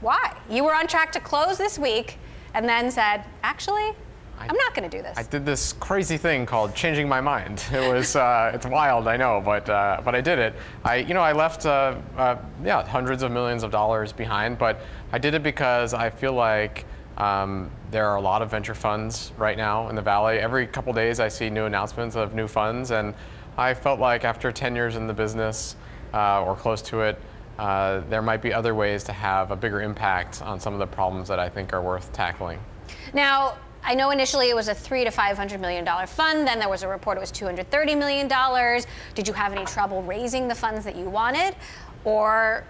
Why? You were on track to close this week and then said, actually, I, am not going to do this. I did this crazy thing called changing my mind. It was, uh, it's wild, I know, but, uh, but I did it. I, you know, I left, uh, uh, yeah, hundreds of millions of dollars behind, but I did it because I feel like um, there are a lot of venture funds right now in the Valley. Every couple days I see new announcements of new funds, and I felt like after 10 years in the business uh, or close to it, uh, there might be other ways to have a bigger impact on some of the problems that I think are worth tackling. Now, I know initially it was a three to five hundred million dollar fund. Then there was a report it was two hundred thirty million dollars. Did you have any trouble raising the funds that you wanted, or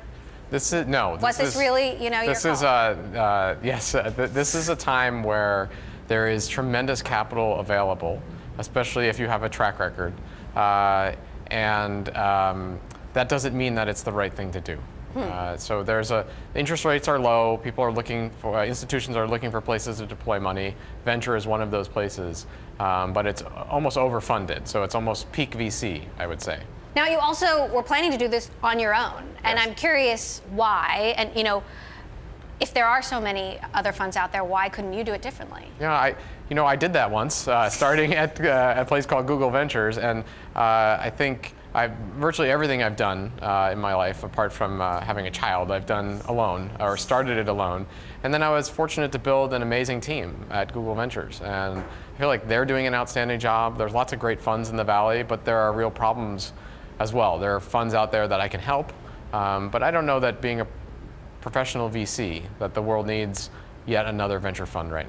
this is no. This was this is, really, you know, this your is uh, uh, yes. Uh, th- this is a time where there is tremendous capital available, especially if you have a track record, uh, and um, that doesn't mean that it's the right thing to do. Hmm. Uh, so there's a interest rates are low. People are looking for uh, institutions are looking for places to deploy money. Venture is one of those places, um, but it's almost overfunded. So it's almost peak VC, I would say. Now you also were planning to do this on your own, and I'm curious why. And you know, if there are so many other funds out there, why couldn't you do it differently? Yeah, I, you know, I did that once, uh, starting at uh, a place called Google Ventures, and uh, I think I've virtually everything I've done uh, in my life, apart from uh, having a child, I've done alone or started it alone. And then I was fortunate to build an amazing team at Google Ventures, and I feel like they're doing an outstanding job. There's lots of great funds in the valley, but there are real problems as well. There are funds out there that I can help, um, but I don't know that being a professional VC that the world needs yet another venture fund right now.